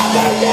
After me!